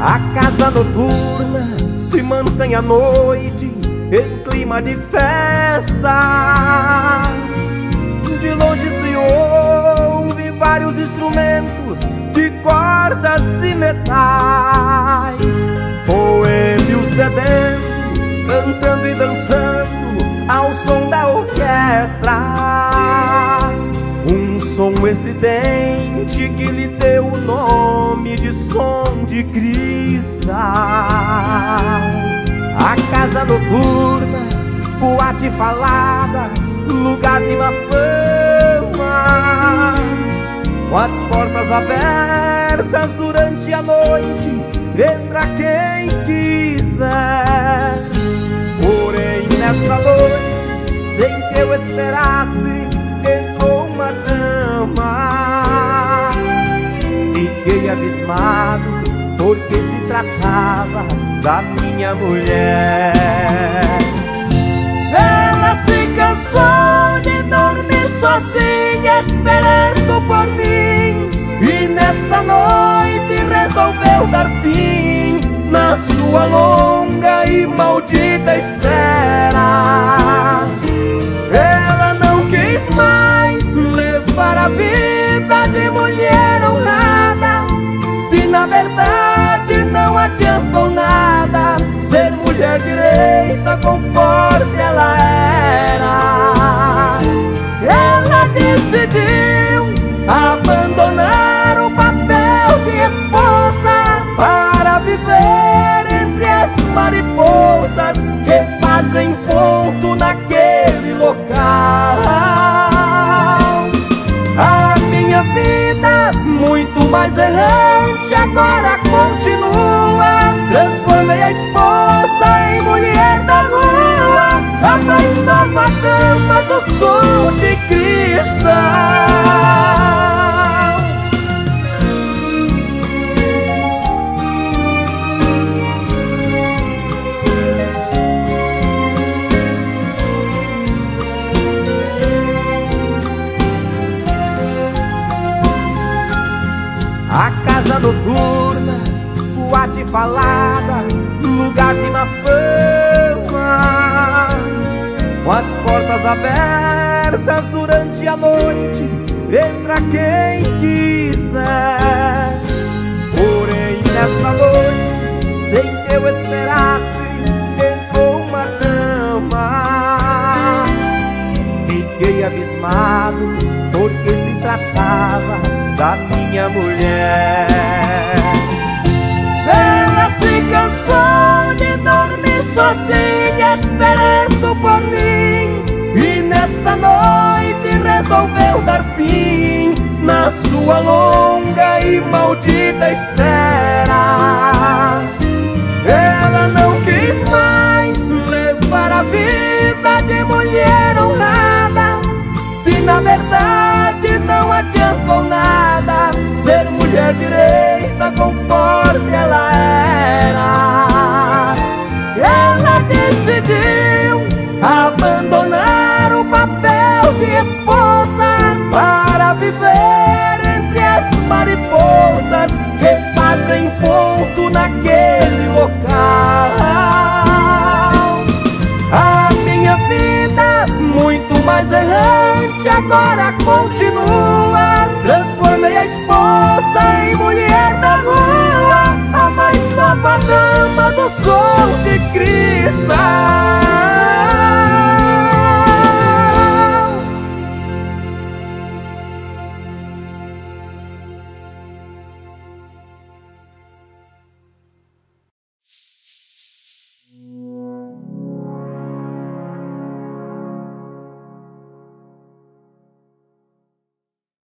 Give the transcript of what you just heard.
A casa noturna se mantém à noite em clima de festa. De longe se ouve vários instrumentos de cordas e metais. Boêmios bebendo, cantando e dançando ao som da orquestra. Um som estridente que lhe deu o nome de som de. A casa noturna, boate falada, lugar de má fama. Com as portas abertas durante a noite, entra quem quiser. Porém, nesta noite, sem que eu esperasse, entrou uma dama. Fiquei abismado, porque se tratava da minha mulher. Ela se cansou de dormir sozinha, esperando por mim. E nessa noite resolveu dar fim na sua longa e maldita espera. Ela não quis mais levar a vida de mulher honrada. Se na verdade direita conforme ela era. Ela decidiu abandonar o papel de esposa para viver entre as mariposas que fazem ponto naquele local. A minha vida, muito mais errante, agora continua. Transformei a esposa em boate falada, lugar de má fama. Com as portas abertas durante a noite, entra quem quiser. Porém, nesta noite, sem que eu esperasse, entrou uma dama. Fiquei abismado, porque se tratava da minha mulher. Ela cansou de dormir sozinha, esperando por mim. E nessa noite resolveu dar fim na sua longa e maldita espera. Ela não quis mais levar a vida de mulher honrada. Se na verdade não adiantou nada ser mulher direita conforme agora continua. Transformei a esposa em mulher da